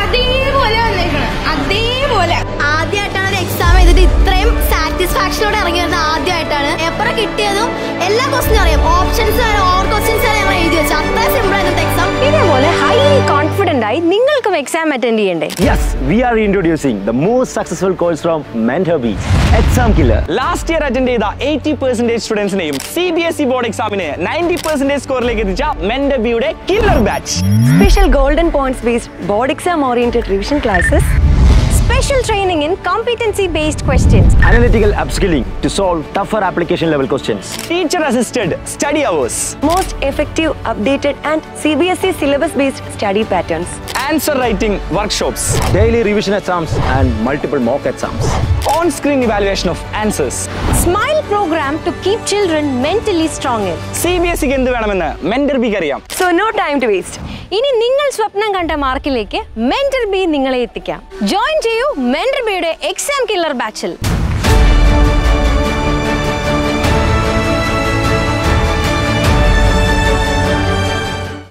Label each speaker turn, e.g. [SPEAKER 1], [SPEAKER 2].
[SPEAKER 1] അതേപോലെ വന്നേക്കണം. അതേപോലെ.
[SPEAKER 2] ആദ്യമായിട്ടാണ് ഒരു എക്സാം എഴുതിട്ട് ഇത്രയും സാറ്റിസ്ഫാക്ഷനോടെ ഇറങ്ങി വരുന്നത് ആദ്യമായിട്ടാണ് പേപ്പർ കിട്ടിയതും എല്ലാ ക്വസ്റ്റിനും അറിയാം. ഓപ്ഷൻസ് ഓർ ക്വസ്റ്റ്യൻസ് ഞങ്ങൾ എഴുതി വെച്ചു അത്ര സിമ്പിൾ ആയിരുന്നു എക്സാം
[SPEAKER 3] ഇതേപോലെ ഹൈലി കോൺഫിഡന്റ് ആയി നിങ്ങൾക്കും എക്സാം അറ്റൻഡ് ചെയ്യണ്ടേ?
[SPEAKER 4] Yes we are introducing the most successful course from Mentorby, Exam Killer.
[SPEAKER 5] Last year attend ചെയ്ത eighty percentage സ്റ്റുഡൻസിനെയും C B S E board എക്സാമിന് നയന്റി പെർസെന്റേജ് സ്കോറിലേക്ക് എത്തിച്ച മെൻഡബിയുടെ killer batch
[SPEAKER 3] special golden points based board exam oriented revision classes special training in competency-based questions.
[SPEAKER 4] Analytical upskilling to solve tougher application-level questions.
[SPEAKER 3] Teacher-assisted study hours. Most effective, updated and CBSE syllabus-based study patterns.
[SPEAKER 5] Answer writing workshops.
[SPEAKER 4] Daily revision exams and multiple mock exams.
[SPEAKER 5] On-screen evaluation of answers.
[SPEAKER 3] Smile programme to keep children mentally strong
[SPEAKER 5] C B S സിക്ക് എന്ത് വേണമെന്ന് mentor ബിക്ക് അറിയാം.
[SPEAKER 3] So no time to waste ഇനി നിങ്ങൾ സ്വപ്നം കണ്ട മാർക്കിലേക്ക് mentor B നിങ്ങളെ എത്തിക്കാം. ജോയിൻ ചെയ്യൂ മെന്റർ ബിയുടെ എക്സാം കില്ലർ ബാച്ചിൽ